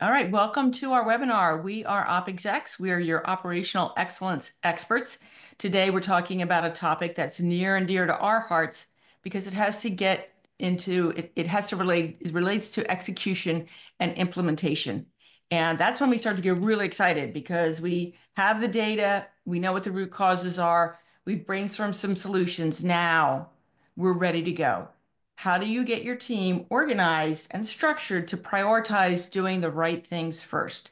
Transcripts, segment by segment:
All right. Welcome to our webinar. We are OpExecs. We are your operational excellence experts. Today, we're talking about a topic that's near and dear to our hearts because it has to get into, it, it has to relate, it relates to execution and implementation. And that's when we start to get really excited because we have the data, we know what the root causes are, we've brainstormed some solutions. Now we're ready to go. How do you get your team organized and structured to prioritize doing the right things first?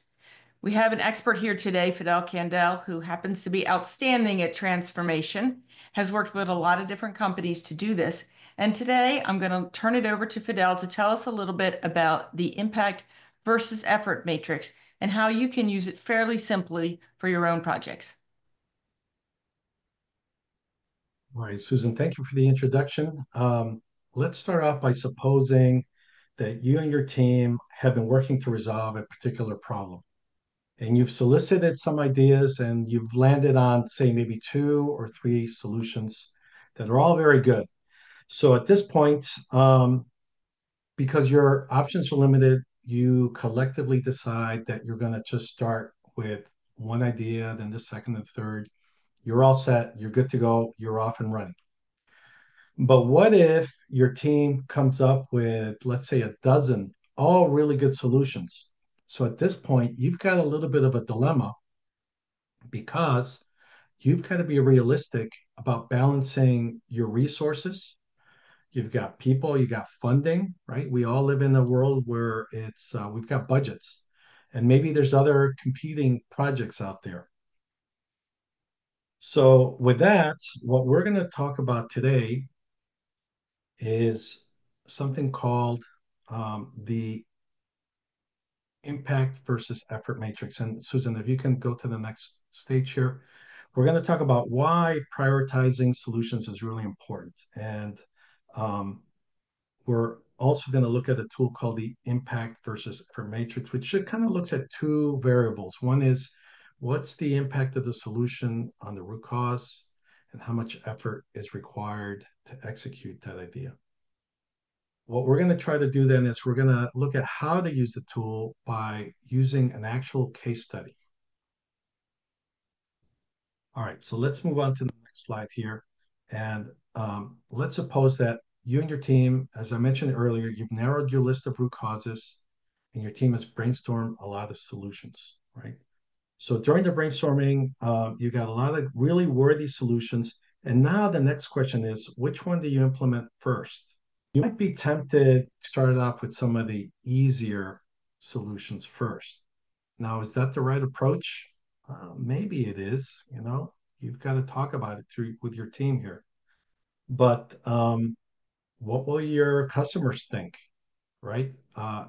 We have an expert here today, Fidel Candel, who happens to be outstanding at transformation, has worked with a lot of different companies to do this. And today I'm going to turn it over to Fidel to tell us a little bit about the impact versus effort matrix and how you can use it fairly simply for your own projects. All right, Susan, thank you for the introduction. Um, let's start off by supposing that you and your team have been working to resolve a particular problem. And you've solicited some ideas and you've landed on, say, maybe two or three solutions that are all very good. So at this point, um, because your options are limited, you collectively decide that you're going to just start with one idea, then the second and third. You're all set, you're good to go, you're off and running. But what if your team comes up with, let's say, a dozen, all really good solutions? So at this point, you've got a little bit of a dilemma because you've got to be realistic about balancing your resources. You've got people, you've got funding, right? We all live in a world where it's uh, we've got budgets, and maybe there's other competing projects out there. So with that, what we're going to talk about today is something called um, the impact versus effort matrix. And Susan, if you can go to the next stage here, we're going to talk about why prioritizing solutions is really important. And um, we're also going to look at a tool called the impact versus effort matrix, which kind of looks at two variables. One is what's the impact of the solution on the root cause and how much effort is required to execute that idea. What we're going to try to do then is we're going to look at how to use the tool by using an actual case study. All right, so let's move on to the next slide here. And um, let's suppose that you and your team, as I mentioned earlier, you've narrowed your list of root causes and your team has brainstormed a lot of solutions, right? So during the brainstorming, uh, you got a lot of really worthy solutions. And now the next question is, which one do you implement first? You might be tempted to start it off with some of the easier solutions first. Now, is that the right approach? Uh, maybe it is. You know, you've got to talk about it through with your team here. But um, what will your customers think, right? Uh,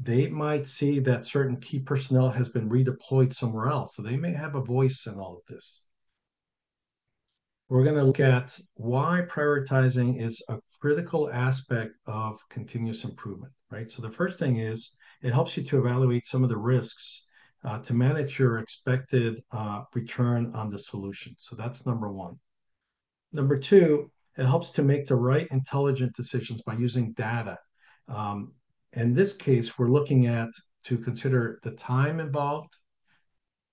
they might see that certain key personnel has been redeployed somewhere else. So they may have a voice in all of this. We're going to look at why prioritizing is a critical aspect of continuous improvement, right? So the first thing is it helps you to evaluate some of the risks uh, to manage your expected uh, return on the solution. So that's number one. Number two, it helps to make the right intelligent decisions by using data. Um, in this case, we're looking at to consider the time involved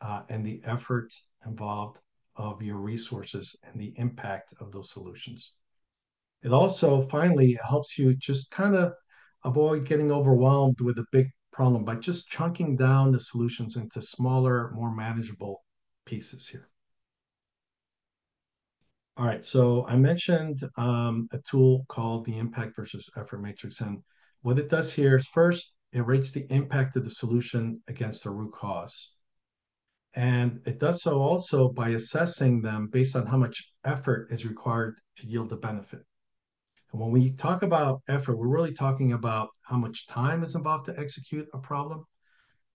uh, and the effort involved of your resources and the impact of those solutions. It also finally helps you just kind of avoid getting overwhelmed with a big problem by just chunking down the solutions into smaller, more manageable pieces here. All right, so I mentioned um, a tool called the impact versus effort matrix. And what it does here is first, it rates the impact of the solution against the root cause. And it does so also by assessing them based on how much effort is required to yield the benefit. And when we talk about effort, we're really talking about how much time is involved to execute a problem,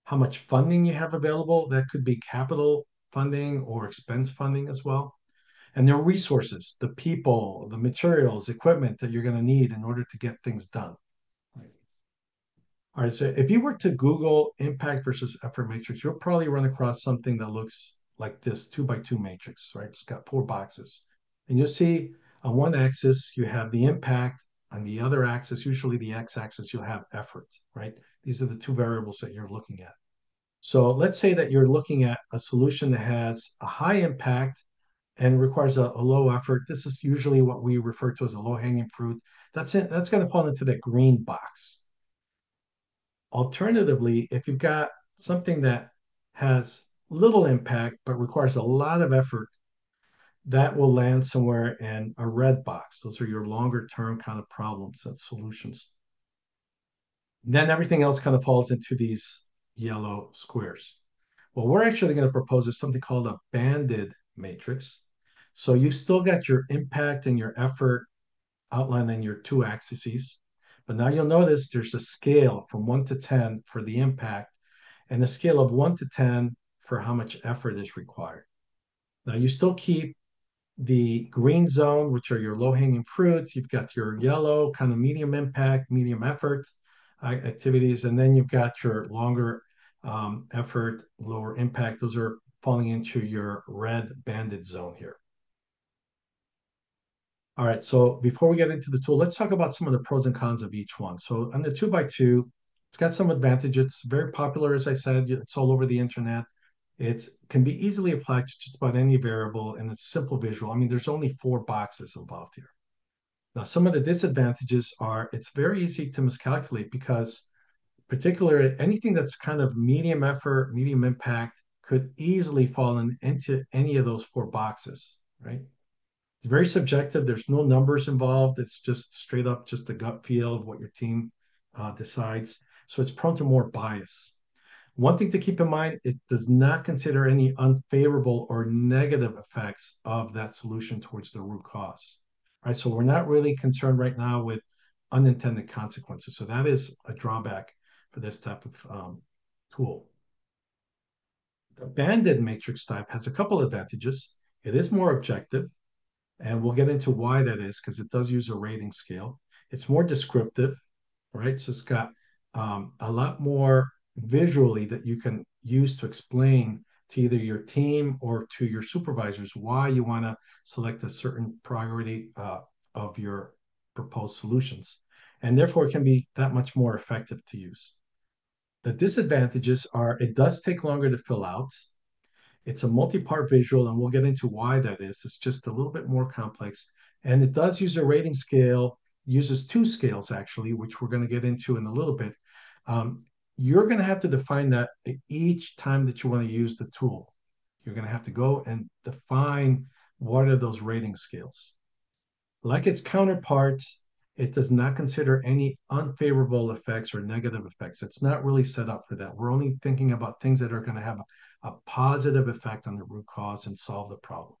how much funding you have available. That could be capital funding or expense funding as well. And their resources, the people, the materials, equipment that you're going to need in order to get things done. All right, so if you were to Google impact versus effort matrix, you'll probably run across something that looks like this two by two matrix, right? It's got four boxes. And you'll see on one axis, you have the impact On the other axis, usually the x-axis, you'll have effort, right? These are the two variables that you're looking at. So let's say that you're looking at a solution that has a high impact and requires a, a low effort. This is usually what we refer to as a low-hanging fruit. That's it. That's going to fall into that green box. Alternatively, if you've got something that has little impact but requires a lot of effort, that will land somewhere in a red box. Those are your longer term kind of problems and solutions. Then everything else kind of falls into these yellow squares. What we're actually going to propose is something called a banded matrix. So you've still got your impact and your effort outlined in your two axes. But now you'll notice there's a scale from 1 to 10 for the impact and a scale of 1 to 10 for how much effort is required. Now you still keep the green zone, which are your low-hanging fruits. You've got your yellow, kind of medium impact, medium effort activities, and then you've got your longer um, effort, lower impact. Those are falling into your red banded zone here. All right, so before we get into the tool, let's talk about some of the pros and cons of each one. So on the two by two, it's got some advantages. It's very popular, as I said. It's all over the internet. It can be easily applied to just about any variable, and it's simple visual. I mean, there's only four boxes involved here. Now, some of the disadvantages are it's very easy to miscalculate because particularly anything that's kind of medium effort, medium impact could easily fall in, into any of those four boxes, right? It's very subjective. There's no numbers involved. It's just straight up just the gut feel of what your team uh, decides. So it's prone to more bias. One thing to keep in mind, it does not consider any unfavorable or negative effects of that solution towards the root cause. Right. So we're not really concerned right now with unintended consequences. So that is a drawback for this type of um, tool. The banded matrix type has a couple of advantages. It is more objective, and we'll get into why that is because it does use a rating scale. It's more descriptive, right? So it's got um, a lot more visually that you can use to explain to either your team or to your supervisors why you want to select a certain priority uh, of your proposed solutions. And therefore, it can be that much more effective to use. The disadvantages are it does take longer to fill out. It's a multi-part visual, and we'll get into why that is. It's just a little bit more complex. And it does use a rating scale, uses two scales actually, which we're going to get into in a little bit. Um, you're going to have to define that each time that you want to use the tool. You're going to have to go and define what are those rating scales. Like its counterparts, it does not consider any unfavorable effects or negative effects. It's not really set up for that. We're only thinking about things that are going to have a, positive effect on the root cause and solve the problem.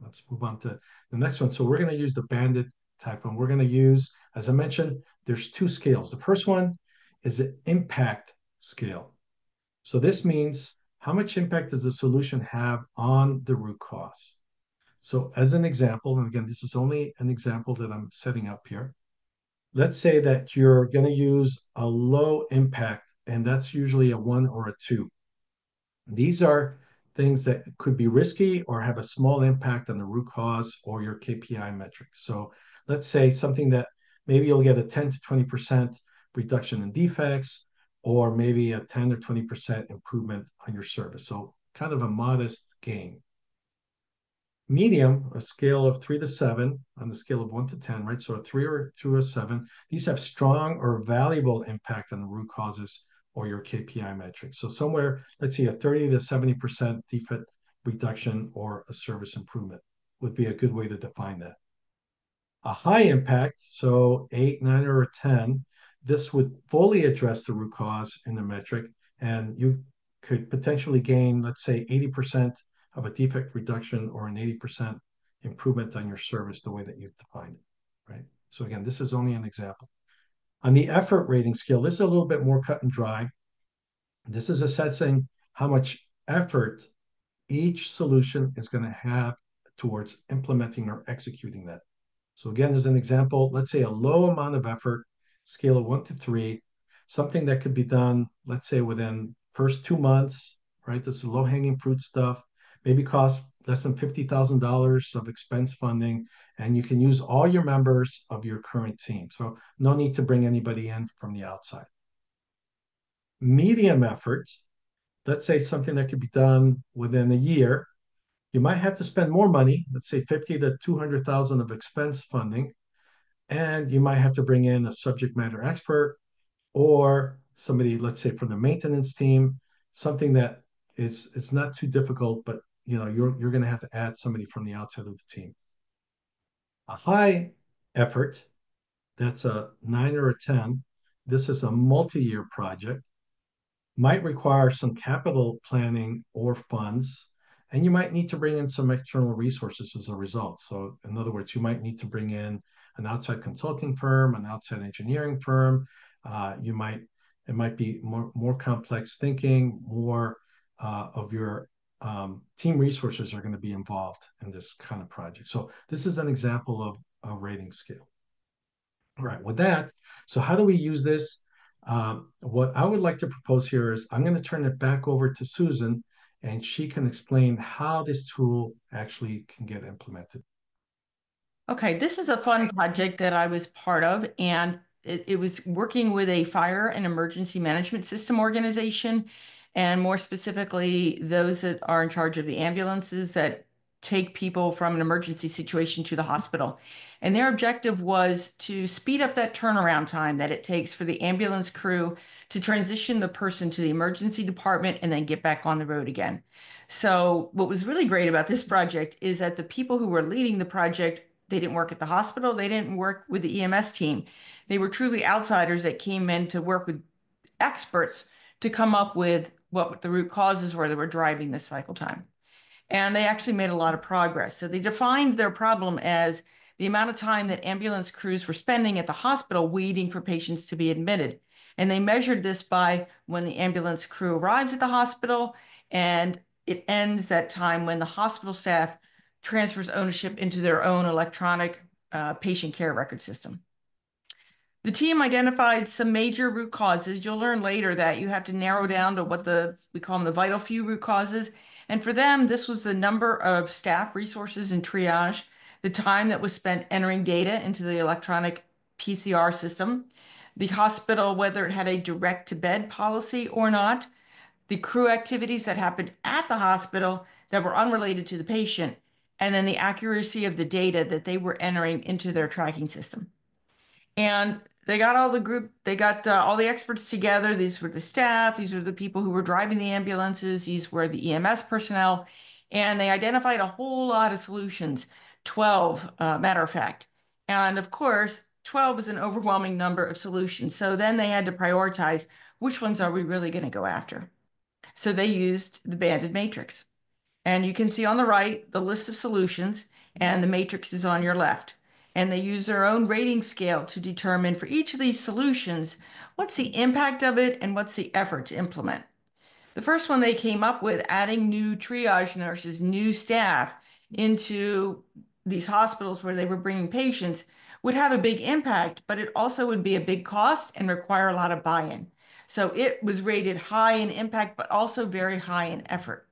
Let's move on to the next one. So we're going to use the banded type one. We're going to use, as I mentioned, there's two scales. The first one is the impact scale. So this means how much impact does the solution have on the root cause? So as an example, and again, this is only an example that I'm setting up here. Let's say that you're going to use a low impact, and that's usually a one or a two. These are things that could be risky or have a small impact on the root cause or your KPI metric. So let's say something that maybe you'll get a 10 to 20% reduction in defects, or maybe a 10 or 20% improvement on your service. So kind of a modest gain medium, a scale of three to seven, on the scale of one to 10, right? So a three or two or seven, these have strong or valuable impact on the root causes or your KPI metric. So somewhere, let's see, a 30 to 70% defect reduction or a service improvement would be a good way to define that. A high impact, so eight, nine, or 10, this would fully address the root cause in the metric, and you could potentially gain, let's say, 80% of a defect reduction or an 80% improvement on your service the way that you've defined it, right? So again, this is only an example. On the effort rating scale, this is a little bit more cut and dry. This is assessing how much effort each solution is going to have towards implementing or executing that. So again, as an example, let's say a low amount of effort, scale of one to three, something that could be done, let's say within first two months, right? This is low hanging fruit stuff maybe cost less than $50,000 of expense funding, and you can use all your members of your current team. So no need to bring anybody in from the outside. Medium effort, let's say something that could be done within a year, you might have to spend more money, let's say 50 to 200,000 of expense funding, and you might have to bring in a subject matter expert or somebody, let's say from the maintenance team, something that is it's not too difficult, but you know you're you're going to have to add somebody from the outside of the team. A high effort, that's a nine or a ten. This is a multi-year project. Might require some capital planning or funds, and you might need to bring in some external resources as a result. So, in other words, you might need to bring in an outside consulting firm, an outside engineering firm. Uh, you might it might be more, more complex thinking, more uh, of your um, team resources are going to be involved in this kind of project. So this is an example of a rating scale. All right, with that, so how do we use this? Um, what I would like to propose here is I'm going to turn it back over to Susan and she can explain how this tool actually can get implemented. Okay, this is a fun project that I was part of, and it, it was working with a fire and emergency management system organization, and more specifically, those that are in charge of the ambulances that take people from an emergency situation to the hospital. And their objective was to speed up that turnaround time that it takes for the ambulance crew to transition the person to the emergency department and then get back on the road again. So, what was really great about this project is that the people who were leading the project they didn't work at the hospital. They didn't work with the EMS team. They were truly outsiders that came in to work with experts to come up with what the root causes were that were driving this cycle time. And they actually made a lot of progress. So they defined their problem as the amount of time that ambulance crews were spending at the hospital waiting for patients to be admitted. And they measured this by when the ambulance crew arrives at the hospital and it ends that time when the hospital staff transfers ownership into their own electronic uh, patient care record system. The team identified some major root causes. You'll learn later that you have to narrow down to what the we call them the vital few root causes. And for them, this was the number of staff resources in triage, the time that was spent entering data into the electronic PCR system, the hospital, whether it had a direct to bed policy or not, the crew activities that happened at the hospital that were unrelated to the patient, and then the accuracy of the data that they were entering into their tracking system. And they got all the group, they got uh, all the experts together. These were the staff, these were the people who were driving the ambulances, these were the EMS personnel, and they identified a whole lot of solutions, 12, uh, matter of fact. And of course, 12 is an overwhelming number of solutions. So then they had to prioritize which ones are we really going to go after. So they used the banded matrix. And you can see on the right the list of solutions, and the matrix is on your left. And they use their own rating scale to determine for each of these solutions what's the impact of it and what's the effort to implement. The first one they came up with, adding new triage nurses, new staff into these hospitals where they were bringing patients, would have a big impact, but it also would be a big cost and require a lot of buy in. So it was rated high in impact, but also very high in effort.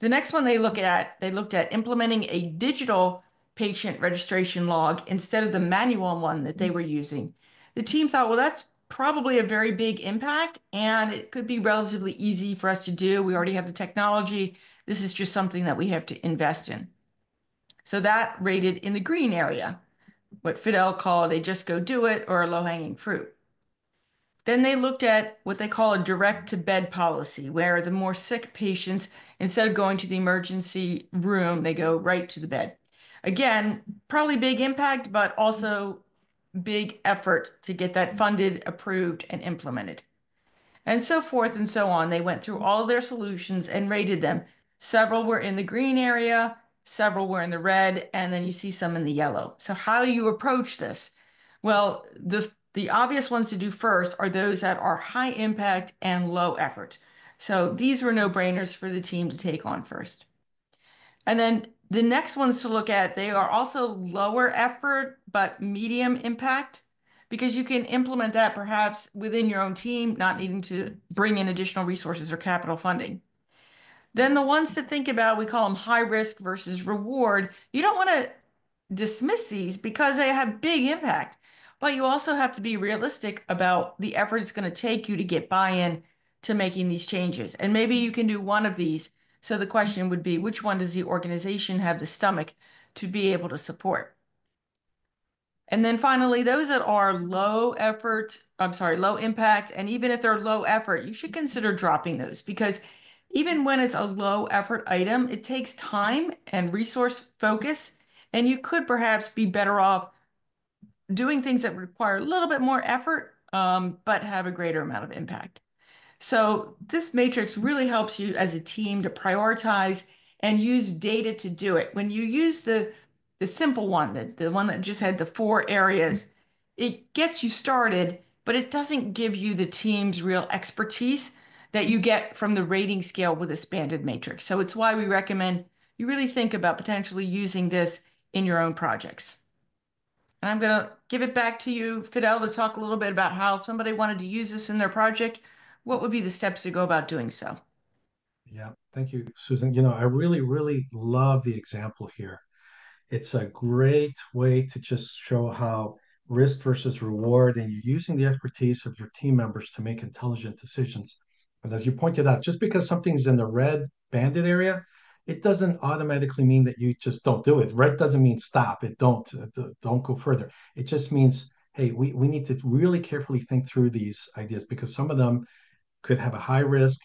The next one they look at, they looked at implementing a digital patient registration log instead of the manual one that they were using. The team thought, well, that's probably a very big impact and it could be relatively easy for us to do. We already have the technology. This is just something that we have to invest in. So that rated in the green area, what Fidel called a just go do it or a low hanging fruit. Then they looked at what they call a direct to bed policy, where the more sick patients, instead of going to the emergency room, they go right to the bed. Again, probably big impact, but also big effort to get that funded, approved, and implemented. And so forth and so on. They went through all their solutions and rated them. Several were in the green area, several were in the red, and then you see some in the yellow. So, how do you approach this? Well, the the obvious ones to do first are those that are high impact and low effort. So these were no brainers for the team to take on first. And then the next ones to look at, they are also lower effort, but medium impact, because you can implement that perhaps within your own team, not needing to bring in additional resources or capital funding. Then the ones to think about, we call them high risk versus reward. You don't want to dismiss these because they have big impact, but you also have to be realistic about the effort it's going to take you to get buy-in to making these changes. And maybe you can do one of these. So the question would be, which one does the organization have the stomach to be able to support? And then finally, those that are low effort, I'm sorry, low impact, and even if they're low effort, you should consider dropping those because even when it's a low effort item, it takes time and resource focus, and you could perhaps be better off doing things that require a little bit more effort, um, but have a greater amount of impact. So this matrix really helps you as a team to prioritize and use data to do it. When you use the the simple one, the, the one that just had the four areas, it gets you started, but it doesn't give you the team's real expertise that you get from the rating scale with expanded matrix. So it's why we recommend you really think about potentially using this in your own projects. And I'm going to give it back to you, Fidel, to talk a little bit about how if somebody wanted to use this in their project, what would be the steps to go about doing so? Yeah, thank you, Susan. You know, I really, really love the example here. It's a great way to just show how risk versus reward, and you're using the expertise of your team members to make intelligent decisions. But as you pointed out, just because something's in the red banded area, it doesn't automatically mean that you just don't do it. Red doesn't mean stop. It don't don't go further. It just means hey, we, we need to really carefully think through these ideas because some of them could have a high risk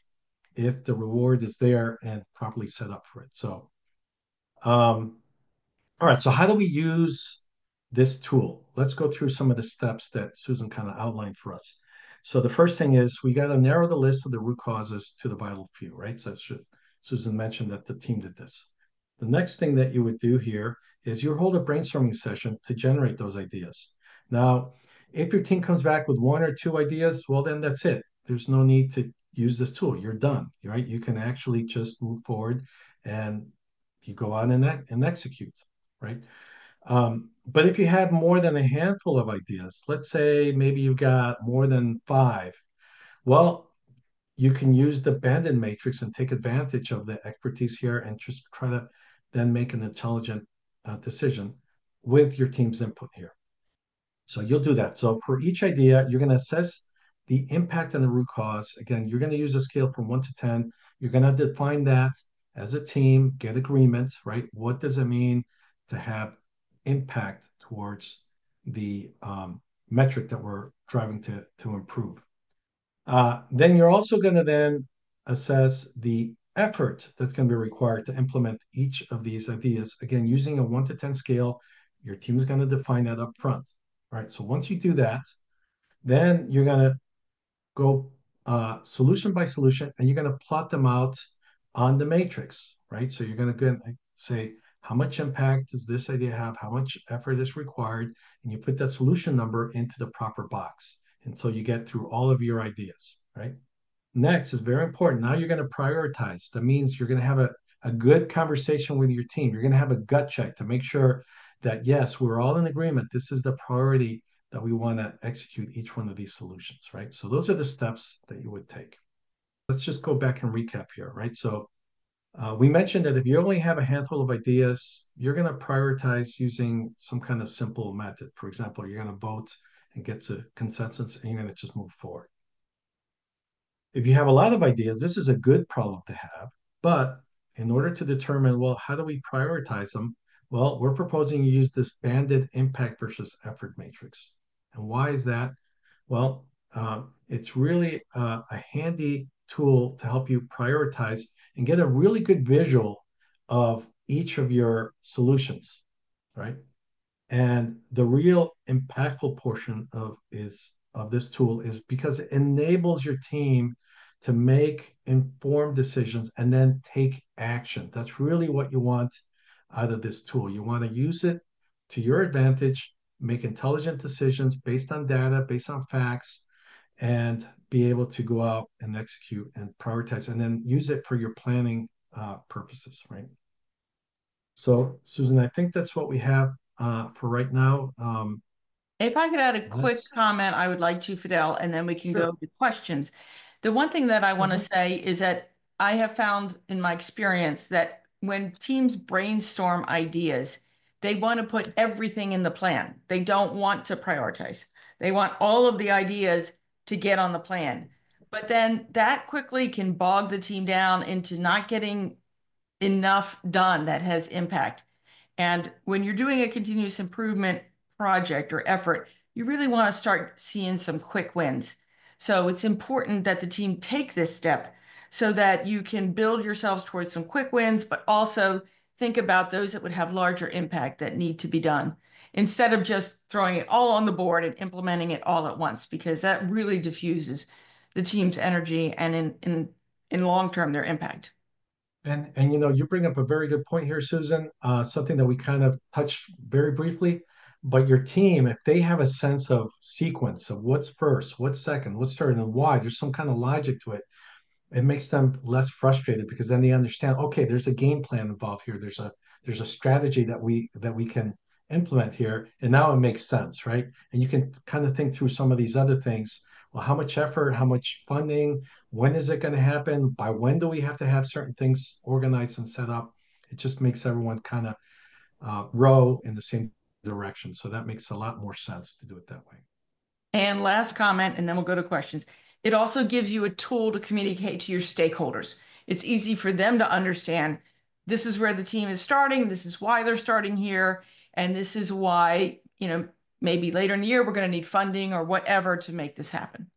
if the reward is there and properly set up for it. So, um, all right. So how do we use this tool? Let's go through some of the steps that Susan kind of outlined for us. So the first thing is we got to narrow the list of the root causes to the vital few, right? So Susan mentioned that the team did this. The next thing that you would do here is you hold a brainstorming session to generate those ideas. Now, if your team comes back with one or two ideas, well, then that's it. There's no need to use this tool. You're done, right? You can actually just move forward and you go on and, and execute, right? Um, but if you have more than a handful of ideas, let's say maybe you've got more than five, well, you can use the banded matrix and take advantage of the expertise here and just try to then make an intelligent uh, decision with your team's input here. So you'll do that. So for each idea, you're going to assess the impact and the root cause. Again, you're going to use a scale from one to 10. You're going to define that as a team, get agreement, right? What does it mean to have impact towards the um, metric that we're driving to, to improve. Uh, then you're also going to then assess the effort that's going to be required to implement each of these ideas. Again, using a one to 10 scale, your team is going to define that up front. Right. So once you do that, then you're going to go uh, solution by solution and you're going to plot them out on the matrix, right? So you're going to go and say, how much impact does this idea have? How much effort is required? And you put that solution number into the proper box until you get through all of your ideas, right? Next is very important. Now you're going to prioritize. That means you're going to have a, a good conversation with your team. You're going to have a gut check to make sure that, yes, we're all in agreement. This is the priority that we want to execute each one of these solutions, right? So those are the steps that you would take. Let's just go back and recap here, right? So uh, we mentioned that if you only have a handful of ideas, you're going to prioritize using some kind of simple method. For example, you're going to vote and get to consensus and you're going to just move forward. If you have a lot of ideas, this is a good problem to have. But in order to determine, well, how do we prioritize them? Well, we're proposing you use this banded impact versus effort matrix. And why is that? Well, um, it's really uh, a handy tool to help you prioritize and get a really good visual of each of your solutions, right? And the real impactful portion of is of this tool is because it enables your team to make informed decisions and then take action. That's really what you want out of this tool. You want to use it to your advantage, make intelligent decisions based on data, based on facts, and be able to go out and execute and prioritize and then use it for your planning uh, purposes, right? So, Susan, I think that's what we have uh, for right now. Um, if I could add a quick comment, I would like to, Fidel, and then we can sure. go to questions. The one thing that I want to mm -hmm. say is that I have found in my experience that when teams brainstorm ideas, they want to put everything in the plan. They don't want to prioritize. They want all of the ideas to get on the plan. But then that quickly can bog the team down into not getting enough done that has impact. And when you're doing a continuous improvement project or effort, you really want to start seeing some quick wins. So it's important that the team take this step so that you can build yourselves towards some quick wins, but also think about those that would have larger impact that need to be done instead of just throwing it all on the board and implementing it all at once, because that really diffuses the team's energy and in in in long term their impact. And and you know, you bring up a very good point here, Susan. Uh, something that we kind of touched very briefly. But your team, if they have a sense of sequence of what's first, what's second, what's third, and why, there's some kind of logic to it. It makes them less frustrated because then they understand. Okay, there's a game plan involved here. There's a there's a strategy that we that we can implement here, and now it makes sense, right? And you can kind of think through some of these other things. Well, how much effort? How much funding? When is it going to happen? By when do we have to have certain things organized and set up? It just makes everyone kind of uh, row in the same direction. So that makes a lot more sense to do it that way. And last comment, and then we'll go to questions. It also gives you a tool to communicate to your stakeholders. It's easy for them to understand this is where the team is starting, this is why they're starting here, and this is why, you know, maybe later in the year we're going to need funding or whatever to make this happen.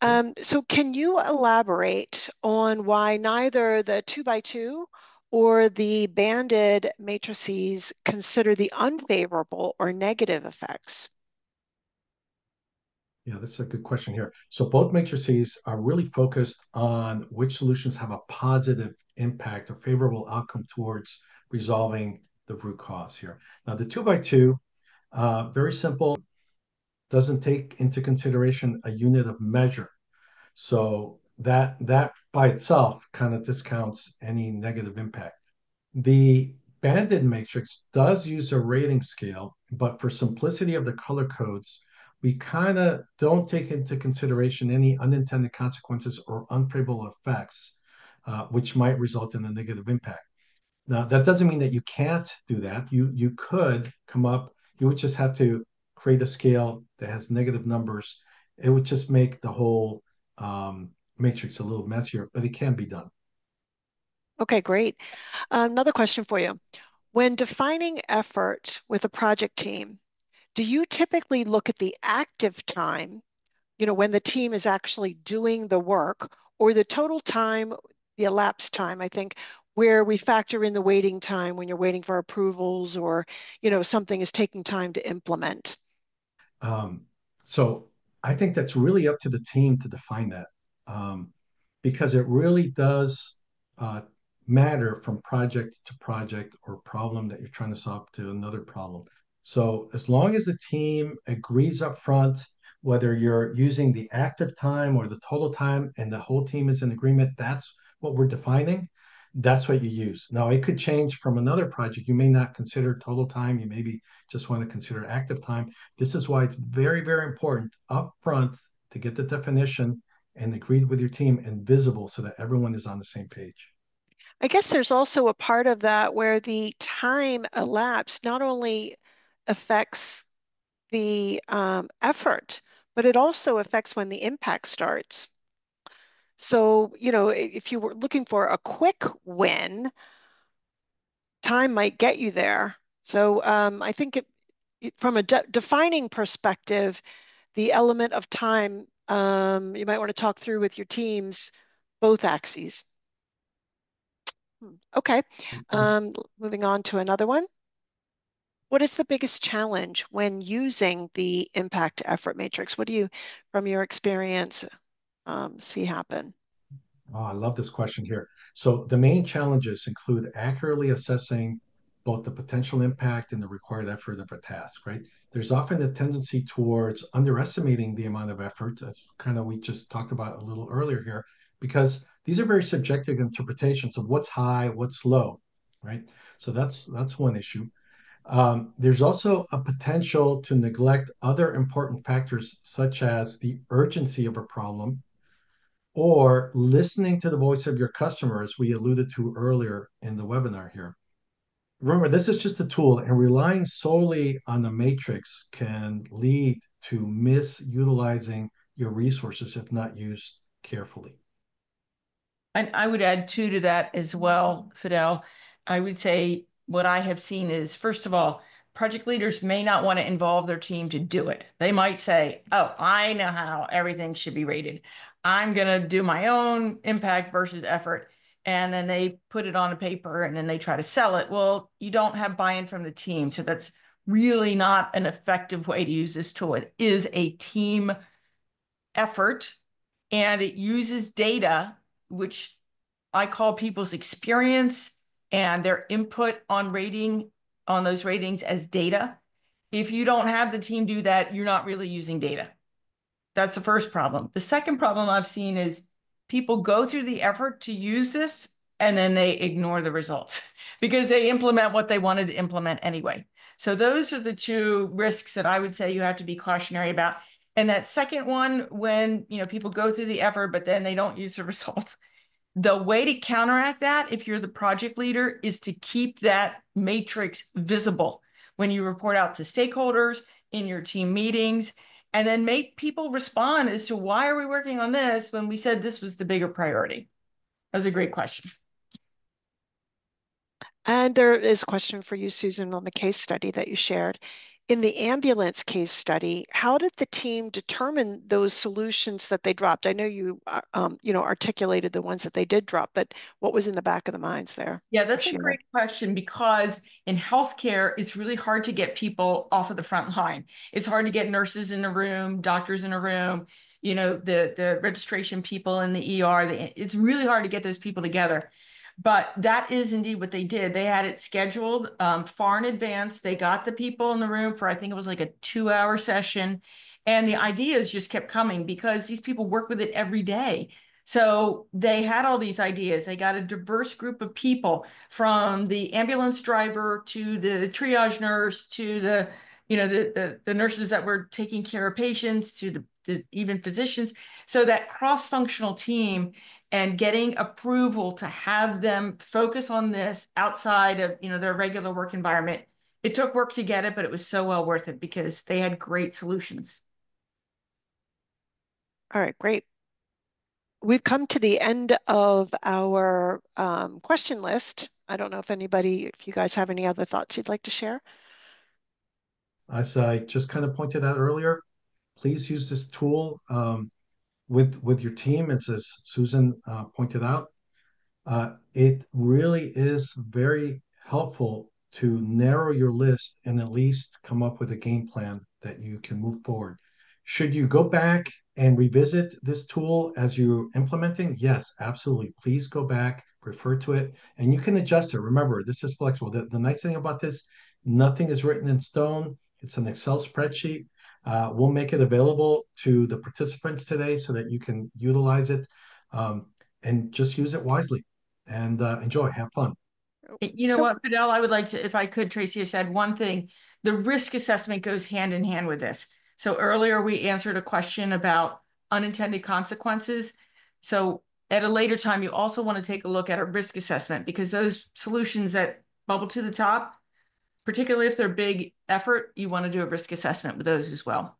Um, so can you elaborate on why neither the two by two or the banded matrices consider the unfavorable or negative effects? Yeah, that's a good question here. So both matrices are really focused on which solutions have a positive impact or favorable outcome towards resolving the root cause here. Now, the two by two, uh, very simple, doesn't take into consideration a unit of measure. So that that by itself kind of discounts any negative impact. The banded matrix does use a rating scale, but for simplicity of the color codes, we kind of don't take into consideration any unintended consequences or unfavorable effects, uh, which might result in a negative impact. Now, that doesn't mean that you can't do that. You you could come up. You would just have to create a scale that has negative numbers. It would just make the whole um, matrix a little messier, but it can be done. Okay, great. Um, another question for you. When defining effort with a project team, do you typically look at the active time, you know, when the team is actually doing the work, or the total time, the elapsed time, I think, where we factor in the waiting time when you're waiting for approvals or you know something is taking time to implement? Um, so i think that's really up to the team to define that um, because it really does uh, matter from project to project or problem that you're trying to solve to another problem so as long as the team agrees up front whether you're using the active time or the total time and the whole team is in agreement that's what we're defining that's what you use. Now, it could change from another project. You may not consider total time. You maybe just want to consider active time. This is why it's very, very important up front to get the definition and agreed with your team and visible so that everyone is on the same page. I guess there's also a part of that where the time elapsed not only affects the um, effort, but it also affects when the impact starts. So, you know, if you were looking for a quick win, time might get you there. So um, I think it, from a de defining perspective, the element of time, um, you might want to talk through with your teams, both axes. Hmm, okay, um, moving on to another one. What is the biggest challenge when using the impact effort matrix? What do you, from your experience, um, see happen? Oh, I love this question here. So the main challenges include accurately assessing both the potential impact and the required effort of a task, right? There's often a tendency towards underestimating the amount of effort, as kind of we just talked about a little earlier here, because these are very subjective interpretations of what's high, what's low, right? So that's that's one issue. Um, there's also a potential to neglect other important factors such as the urgency of a problem or listening to the voice of your customer, as we alluded to earlier in the webinar here. Remember, this is just a tool, and relying solely on the matrix can lead to misutilizing your resources if not used carefully. And I would add two to that as well, Fidel. I would say what I have seen is, first of all, project leaders may not want to involve their team to do it. They might say, oh, I know how everything should be rated. I'm going to do my own impact versus effort. And then they put it on a paper and then they try to sell it. Well, you don't have buy in from the team. So that's really not an effective way to use this tool. It is a team effort and it uses data, which I call people's experience and their input on rating on those ratings as data. If you don't have the team do that, you're not really using data. That's the first problem. The second problem I've seen is people go through the effort to use this and then they ignore the results because they implement what they wanted to implement anyway. So those are the two risks that I would say you have to be cautionary about. And that second one, when you know people go through the effort, but then they don't use the results, the way to counteract that, if you're the project leader, is to keep that matrix visible when you report out to stakeholders in your team meetings, and then make people respond as to why are we working on this when we said this was the bigger priority. That was a great question. And there is a question for you, Susan, on the case study that you shared. In the ambulance case study, how did the team determine those solutions that they dropped? I know you, uh, um, you know, articulated the ones that they did drop, but what was in the back of the minds there? Yeah, that's a great question because in healthcare, it's really hard to get people off of the front line. It's hard to get nurses in a room, doctors in a room, you know, the the registration people in the ER. The, it's really hard to get those people together. But that is indeed what they did. They had it scheduled um, far in advance. They got the people in the room for, I think it was like a two hour session. And the ideas just kept coming because these people work with it every day. So they had all these ideas. They got a diverse group of people from the ambulance driver to the triage nurse to the, you know, the, the, the nurses that were taking care of patients to the, the even physicians. So that cross-functional team and getting approval to have them focus on this outside of you know their regular work environment. It took work to get it but it was so well worth it because they had great solutions. All right great. We've come to the end of our um, question list. I don't know if anybody if you guys have any other thoughts you'd like to share. As i just kind of pointed out earlier please use this tool um, with with your team, as, as Susan uh, pointed out, uh, it really is very helpful to narrow your list and at least come up with a game plan that you can move forward. Should you go back and revisit this tool as you're implementing? Yes, absolutely. Please go back, refer to it, and you can adjust it. Remember, this is flexible. The, the nice thing about this, nothing is written in stone. It's an Excel spreadsheet. Uh, we'll make it available to the participants today so that you can utilize it um, and just use it wisely and uh, enjoy, have fun. You know so, what, Fidel, I would like to, if I could, Tracy, have said one thing. The risk assessment goes hand in hand with this. So earlier we answered a question about unintended consequences. So at a later time, you also want to take a look at a risk assessment because those solutions that bubble to the top, particularly if they're big effort, you want to do a risk assessment with those as well.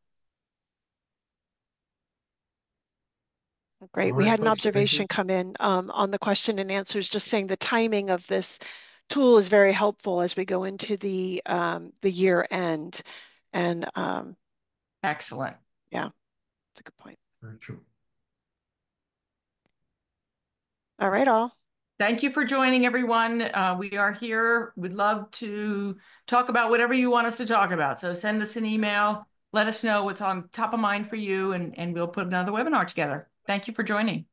Great. Right, we had an observation come in um, on the question and answers, just saying the timing of this tool is very helpful as we go into the um, the year end. And um, excellent. Yeah, that's a good point. Very true. All right, all. Thank you for joining, everyone. Uh, we are here. We'd love to talk about whatever you want us to talk about. So send us an email. Let us know what's on top of mind for you, and, and we'll put another webinar together. Thank you for joining.